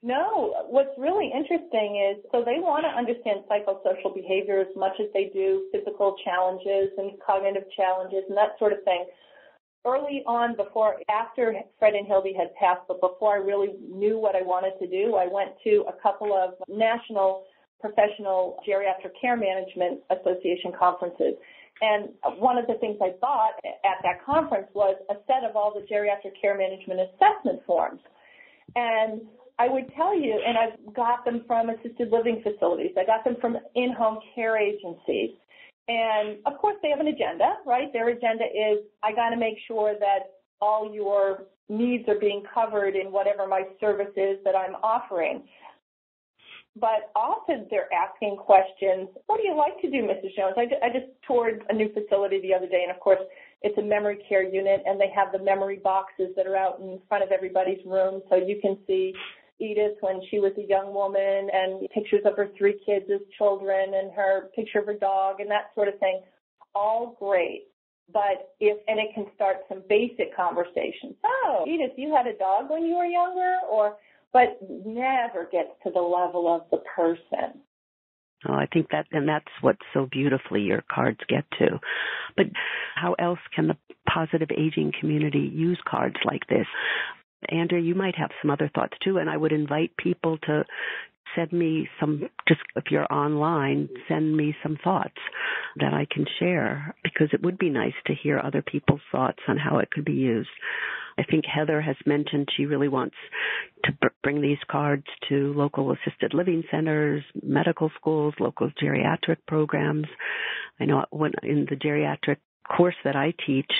No, what's really interesting is so they want to understand psychosocial behavior as much as they do physical challenges and cognitive challenges and that sort of thing. Early on, before, after Fred and Hildy had passed, but before I really knew what I wanted to do, I went to a couple of national professional geriatric care management association conferences. And one of the things I bought at that conference was a set of all the geriatric care management assessment forms. And I would tell you, and I've got them from assisted living facilities. I got them from in-home care agencies. And of course, they have an agenda, right? Their agenda is, I got to make sure that all your needs are being covered in whatever my service is that I'm offering. But often they're asking questions, what do you like to do, Mrs. Jones? I, I just toured a new facility the other day, and of course, it's a memory care unit, and they have the memory boxes that are out in front of everybody's room, so you can see Edith when she was a young woman and pictures of her three kids as children and her picture of her dog and that sort of thing. All great. But if, and it can start some basic conversations. Oh, Edith, you had a dog when you were younger or, but never gets to the level of the person. Oh, I think that, and that's what so beautifully your cards get to. But how else can the positive aging community use cards like this? Andrea, you might have some other thoughts too, and I would invite people to send me some, just if you're online, mm-hmm. send me some thoughts that I can share because it would be nice to hear other people's thoughts on how it could be used. I think Heather has mentioned she really wants to bring these cards to local assisted living centers, medical schools, local geriatric programs. I know when in the geriatric course that I teach,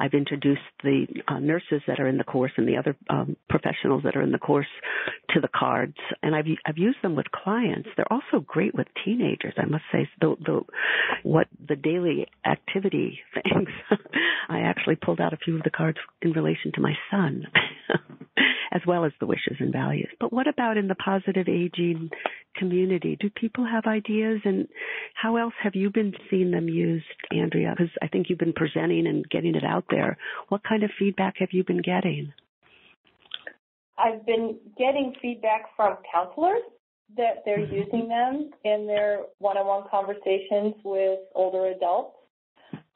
I've introduced the uh, nurses that are in the course and the other um, professionals that are in the course to the cards, and I've I've used them with clients. They're also great with teenagers, I must say. The the what the daily activity things. I actually pulled out a few of the cards in relation to my son. as well as the wishes and values. But what about in the positive aging community? Do people have ideas and how else have you been seeing them used, Andrea? Because I think you've been presenting and getting it out there. What kind of feedback have you been getting? I've been getting feedback from counselors that they're mm-hmm. using them in their one-on-one conversations with older adults.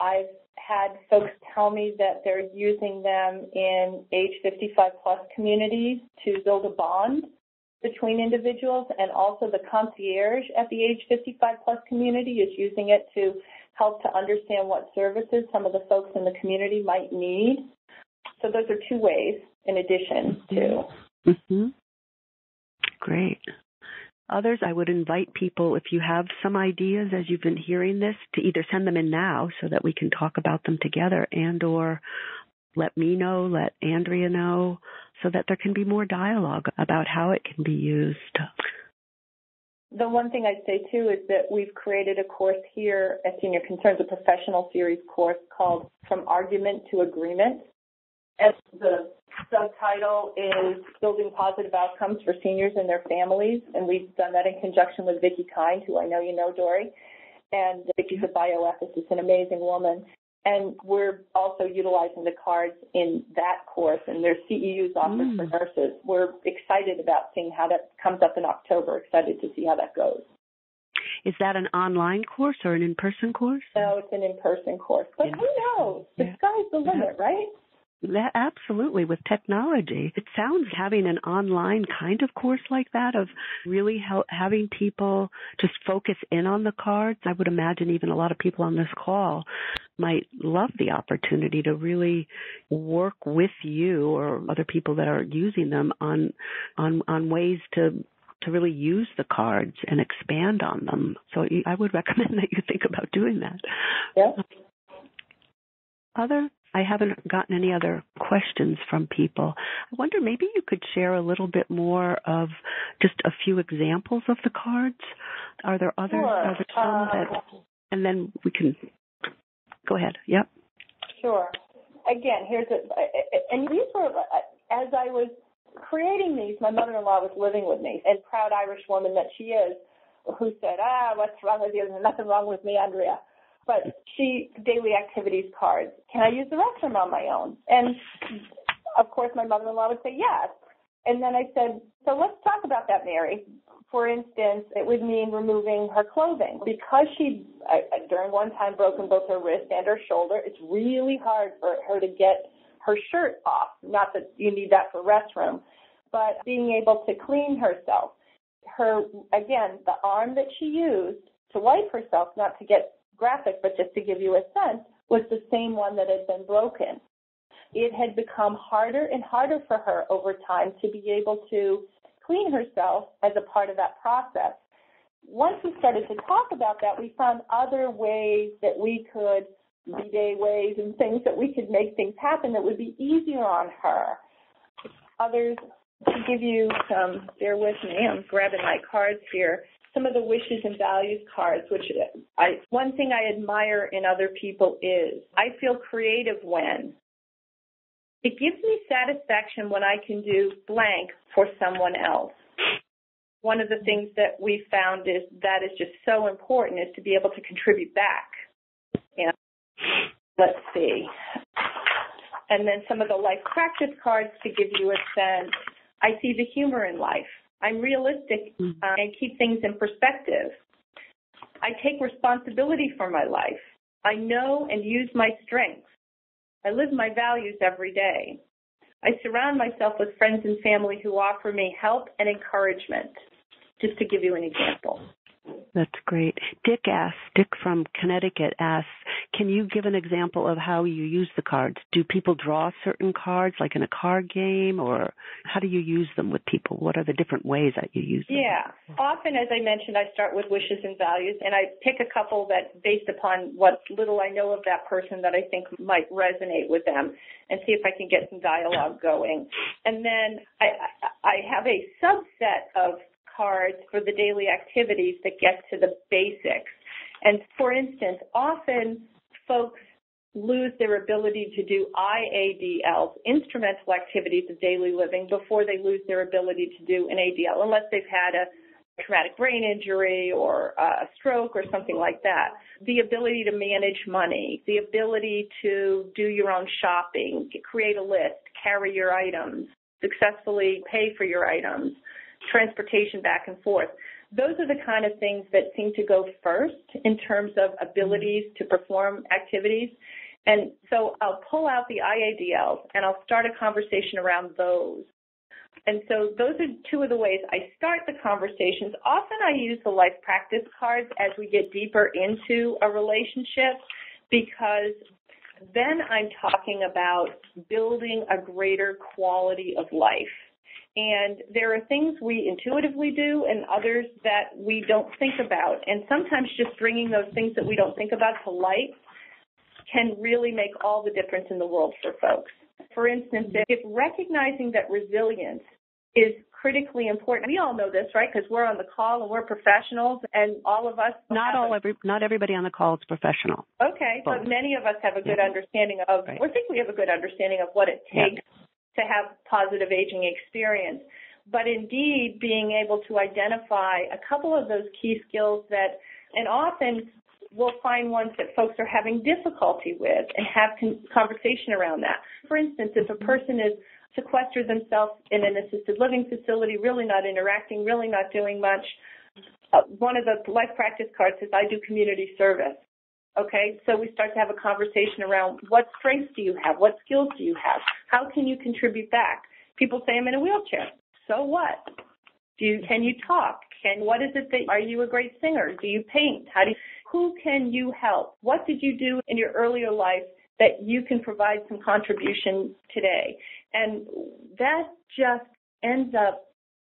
I've had folks tell me that they're using them in age 55 plus communities to build a bond between individuals and also the concierge at the age 55 plus community is using it to help to understand what services some of the folks in the community might need. So those are two ways in addition to. Mm-hmm. Great. Others, I would invite people, if you have some ideas as you've been hearing this, to either send them in now so that we can talk about them together and or let me know, let Andrea know, so that there can be more dialogue about how it can be used. The one thing I'd say too is that we've created a course here at Senior Concerns, a professional series course called From Argument to Agreement. And the subtitle is Building Positive Outcomes for Seniors and Their Families. And we've done that in conjunction with Viki Kind, who I know you know, Dory. And Viki's a bioethicist, an amazing woman. And we're also utilizing the cards in that course and their CEU's offered mm. for nurses. We're excited about seeing how that comes up in October, excited to see how that goes. Is that an online course or an in person course? No, it's an in person course. But yeah. who knows? The yeah. sky's the limit, right? That, absolutely. With technology, it sounds having an online kind of course like that of really help, having people just focus in on the cards. I would imagine even a lot of people on this call might love the opportunity to really work with you or other people that are using them on on on ways to to really use the cards and expand on them. So I would recommend that you think about doing that. Yeah. Other I haven't gotten any other questions from people. I wonder maybe you could share a little bit more of just a few examples of the cards. Are there others? Sure. Are there some that, uh, and then we can go ahead. Yep. Sure. Again, here's a, and these were as I was creating these. My mother-in-law was living with me, and proud Irish woman that she is, who said, "Ah, what's wrong with you? There's nothing wrong with me, Andrea." But she daily activities cards. Can I use the restroom on my own? And of course, my mother-in-law would say yes. And then I said, so let's talk about that, Mary. For instance, it would mean removing her clothing because she, during one time, broken both her wrist and her shoulder. It's really hard for her to get her shirt off. Not that you need that for restroom, but being able to clean herself. Her again, the arm that she used to wipe herself, not to get graphic, but just to give you a sense, was the same one that had been broken. It had become harder and harder for her over time to be able to clean herself as a part of that process. Once we started to talk about that, we found other ways that we could, everyday ways and things that we could make things happen that would be easier on her. Others, to give you some, bear with me, I'm grabbing my cards here some of the wishes and values cards, which I, one thing I admire in other people is I feel creative when it gives me satisfaction when I can do blank for someone else. One of the things that we found is that is just so important is to be able to contribute back. Let's see. And then some of the life practice cards to give you a sense. I see the humor in life. I'm realistic uh, and keep things in perspective. I take responsibility for my life. I know and use my strengths. I live my values every day. I surround myself with friends and family who offer me help and encouragement, just to give you an example. That's great. Dick asks, Dick from Connecticut asks, can you give an example of how you use the cards? Do people draw certain cards like in a card game or how do you use them with people? What are the different ways that you use them? Yeah. Often, as I mentioned, I start with wishes and values and I pick a couple that based upon what little I know of that person that I think might resonate with them and see if I can get some dialogue going. And then I, I have a subset of cards for the daily activities that get to the basics. And for instance, often folks lose their ability to do IADLs, instrumental activities of daily living, before they lose their ability to do an ADL, unless they've had a traumatic brain injury or a stroke or something like that. The ability to manage money, the ability to do your own shopping, create a list, carry your items, successfully pay for your items, transportation back and forth. Those are the kind of things that seem to go first in terms of abilities to perform activities. And so I'll pull out the IADLs and I'll start a conversation around those. And so those are two of the ways I start the conversations. Often I use the life practice cards as we get deeper into a relationship because then I'm talking about building a greater quality of life. And there are things we intuitively do and others that we don't think about. And sometimes just bringing those things that we don't think about to light can really make all the difference in the world for folks. For instance, if recognizing that resilience is critically important. We all know this, right? Because we're on the call and we're professionals, and all of us. Not all every, not everybody on the call is professional. Okay, but many of us have a good yeah. understanding of, right. or think we have a good understanding of what it takes yeah to have positive aging experience. But indeed, being able to identify a couple of those key skills that, and often we'll find ones that folks are having difficulty with and have con- conversation around that. For instance, if a person is sequestered themselves in an assisted living facility, really not interacting, really not doing much, uh, one of the life practice cards says, I do community service. Okay, so we start to have a conversation around what strengths do you have? What skills do you have? How can you contribute back? People say I'm in a wheelchair. So what? Do you, can you talk? Can what is it that are you a great singer? Do you paint? How do you, who can you help? What did you do in your earlier life that you can provide some contribution today? And that just ends up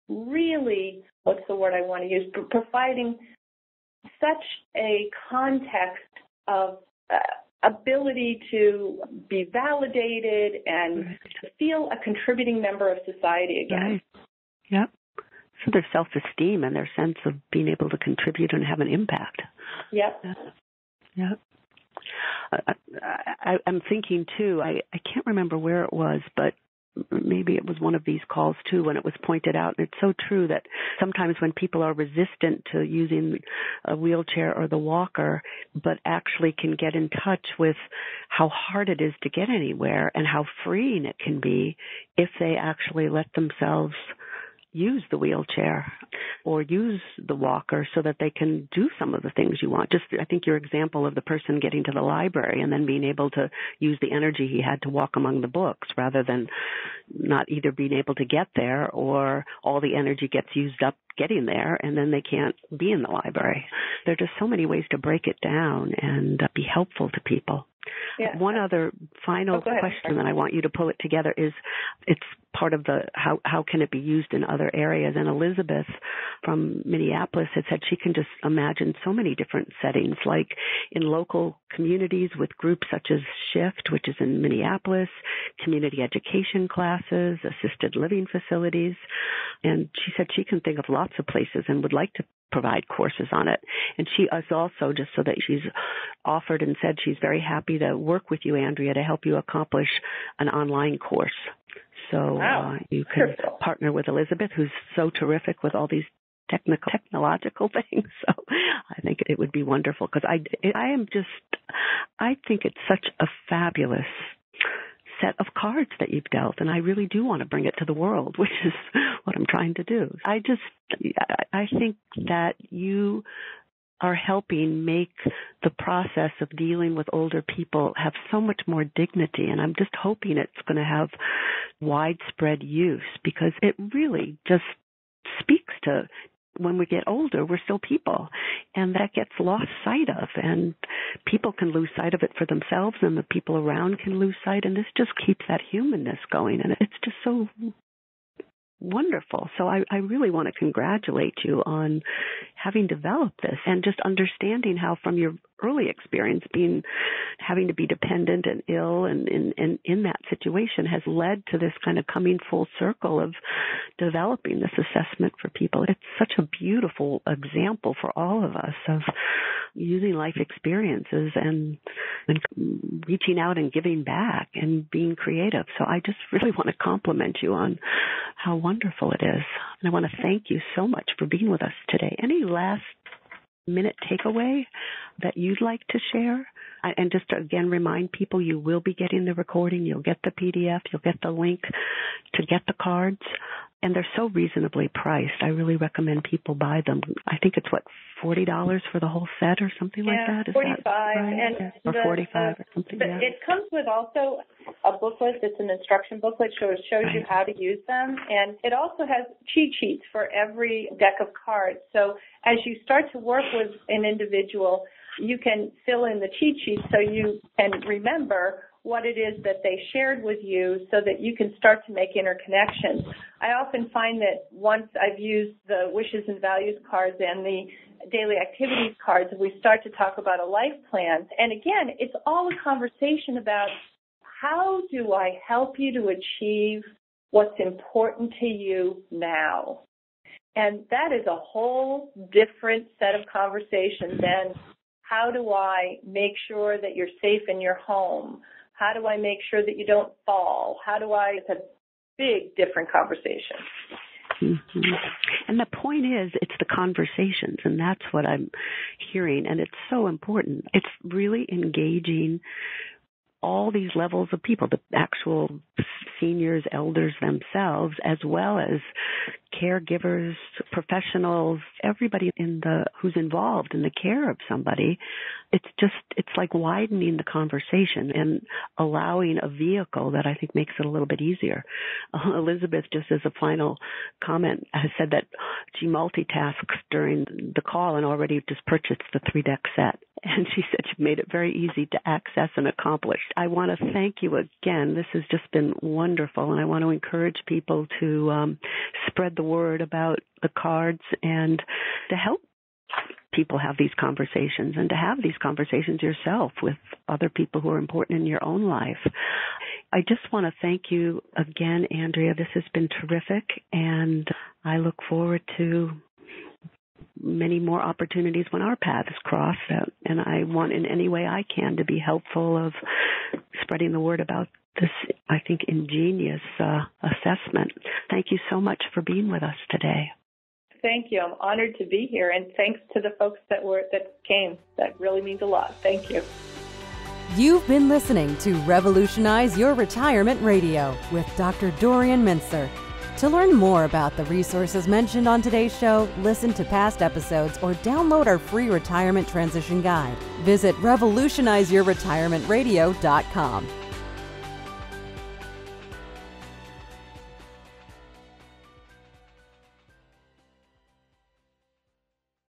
really what's the word I want to use? Providing such a context of uh, ability to be validated and right. to feel a contributing member of society again. Right. Yep. So their self-esteem and their sense of being able to contribute and have an impact. Yep. Yep. yep. I, I, I'm thinking too. I, I can't remember where it was, but maybe it was one of these calls too when it was pointed out. And it's so true that sometimes when people are resistant to using a wheelchair or the walker but actually can get in touch with how hard it is to get anywhere and how freeing it can be if they actually let themselves use the wheelchair or use the walker so that they can do some of the things you want. Just, I think your example of the person getting to the library and then being able to use the energy he had to walk among the books rather than not either being able to get there or all the energy gets used up getting there and then they can't be in the library. There are just so many ways to break it down and uh, be helpful to people. Yeah. One other final oh, question that I want you to pull it together is it's part of the how how can it be used in other areas and Elizabeth from Minneapolis had said she can just imagine so many different settings like in local communities with groups such as Shift which is in Minneapolis community education classes assisted living facilities and she said she can think of lots of places and would like to provide courses on it. And she is also, just so that she's offered and said she's very happy to work with you, Andrea, to help you accomplish an online course. So wow. uh, you can partner with Elizabeth, who's so terrific with all these technical technological things. So I think it would be wonderful because I I am just I think it's such a fabulous set of cards that you've dealt and I really do want to bring it to the world, which is what I'm trying to do. I just I think that you are helping make the process of dealing with older people have so much more dignity and I'm just hoping it's going to have widespread use because it really just speaks to when we get older, we're still people. And that gets lost sight of. And people can lose sight of it for themselves and the people around can lose sight. And this just keeps that humanness going. And it's just so wonderful. So I, I really want to congratulate you on having developed this and just understanding how from your early experience being having to be dependent and ill and in, in, in that situation has led to this kind of coming full circle of developing this assessment for people. It's such a beautiful example for all of us of using life experiences and, and reaching out and giving back and being creative. So I just really want to compliment you on how wonderful it is. And I want to thank you so much for being with us today. Any last minute takeaway that you'd like to share? And just to again remind people you will be getting the recording, you'll get the PDF, you'll get the link to get the cards and they're so reasonably priced. I really recommend people buy them. I think it's what forty dollars for the whole set or something yeah, like that. Is forty-five, right? and or forty-five or something. But yeah. it comes with also a booklet. It's an instruction booklet, so it shows right. you how to use them, and it also has cheat sheets for every deck of cards. So as you start to work with an individual, you can fill in the cheat sheet so you can remember what it is that they shared with you so that you can start to make interconnections. I often find that once I've used the wishes and values cards and the daily activities cards, we start to talk about a life plan. And again, it's all a conversation about how do I help you to achieve what's important to you now? And that is a whole different set of conversations than how do I make sure that you're safe in your home? How do I make sure that you don't fall? How do I, it's a big different conversation. Mm-hmm. And the point is, it's the conversations, and that's what I'm hearing, and it's so important. It's really engaging all these levels of people, the actual seniors, elders themselves, as well as caregivers, professionals, everybody in the who's involved in the care of somebody. It's just it's like widening the conversation and allowing a vehicle that I think makes it a little bit easier. Uh, Elizabeth, just as a final comment, has said that she multitasks during the call and already just purchased the three deck set. And she said she made it very easy to access and accomplish. I want to thank you again. This has just been wonderful, and I want to encourage people to um, spread the word about the cards and to help people have these conversations and to have these conversations yourself with other people who are important in your own life. I just want to thank you again, Andrea. This has been terrific, and I look forward to many more opportunities when our paths cross. And I want in any way I can to be helpful of spreading the word about this, I think, ingenious uh, assessment. Thank you so much for being with us today. Thank you. I'm honored to be here, and thanks to the folks that were that came. That really means a lot. Thank you. You've been listening to Revolutionize Your Retirement Radio with Dr. Dorian Mintzer. To learn more about the resources mentioned on today's show, listen to past episodes, or download our free retirement transition guide, visit revolutionizeyourretirementradio.com.